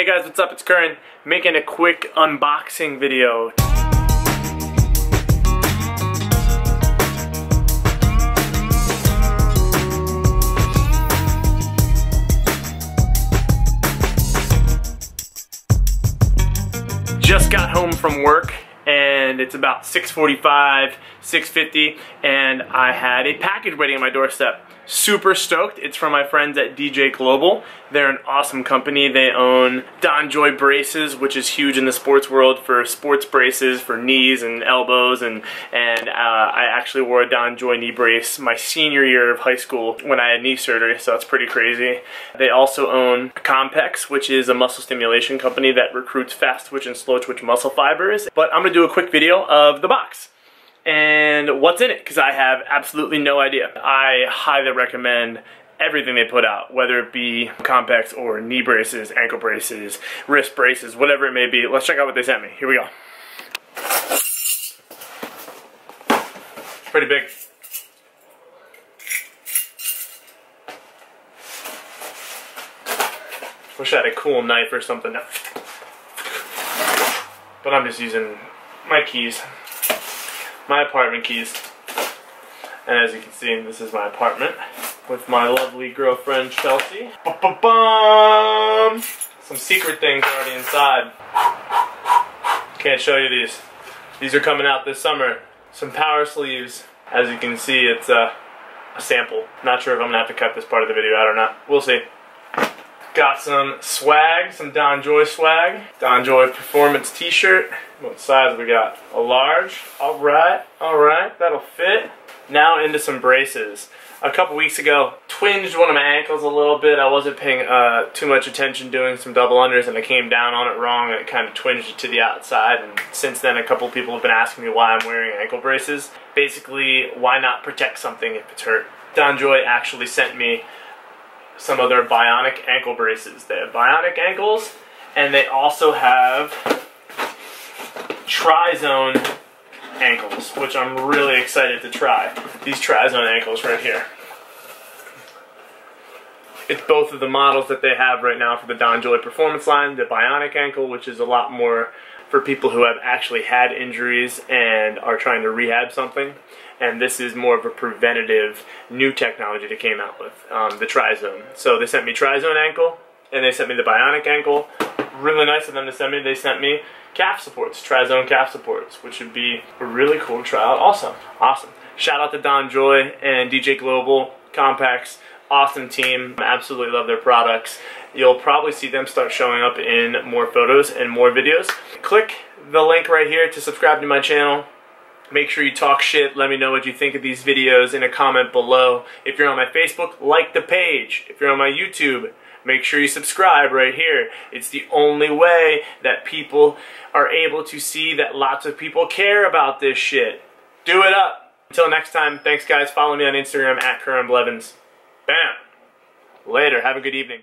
Hey guys, what's up? It's Curran making a quick unboxing video. Just got home from work and it's about 6.45, 6.50 and I had a package waiting on my doorstep super stoked. It's from my friends at DJ Global. They're an awesome company. They own DonJoy braces, which is huge in the sports world for sports braces for knees and elbows. And, and uh, I actually wore a DonJoy knee brace my senior year of high school when I had knee surgery, so that's pretty crazy. They also own Compex, which is a muscle stimulation company that recruits fast twitch and slow twitch muscle fibers. But I'm gonna do a quick video of the box and what's in it because I have absolutely no idea. I highly recommend everything they put out, whether it be Compex or knee braces, ankle braces, wrist braces, whatever it may be. Let's check out what they sent me. Here we go. Pretty big. Wish I had a cool knife or something. But I'm just using my keys my apartment keys. And as you can see, this is my apartment with my lovely girlfriend Chelsea. Ba -ba -bum! Some secret things already inside. Can't show you these. These are coming out this summer. Some power sleeves. As you can see, it's a, a sample. Not sure if I'm gonna have to cut this part of the video out or not. We'll see. Got some swag, some DonJoy swag. DonJoy Performance t-shirt. What size we got? A large. Alright, alright, that'll fit. Now into some braces. A couple weeks ago, twinged one of my ankles a little bit. I wasn't paying uh, too much attention doing some double unders and I came down on it wrong and it kind of twinged it to the outside. And since then, a couple people have been asking me why I'm wearing ankle braces. Basically, why not protect something if it's hurt? DonJoy actually sent me some of their bionic ankle braces. They have bionic ankles, and they also have tri-zone ankles, which I'm really excited to try. These tri-zone ankles right here. It's both of the models that they have right now for the DonJoy Performance line, the bionic ankle, which is a lot more for people who have actually had injuries and are trying to rehab something. And this is more of a preventative new technology that came out with, um, the Trizone. So they sent me Trizone ankle, and they sent me the Bionic ankle. Really nice of them to send me. They sent me calf supports, Trizone calf supports, which would be a really cool to trial also. Awesome. Shout out to Don Joy and DJ Global, Compex, awesome team. I absolutely love their products. You'll probably see them start showing up in more photos and more videos. Click the link right here to subscribe to my channel. Make sure you talk shit. Let me know what you think of these videos in a comment below. If you're on my Facebook, like the page. If you're on my YouTube, make sure you subscribe right here. It's the only way that people are able to see that lots of people care about this shit. Do it up. Until next time, thanks guys. Follow me on Instagram at Curran Blevins. Bam. Later. Have a good evening.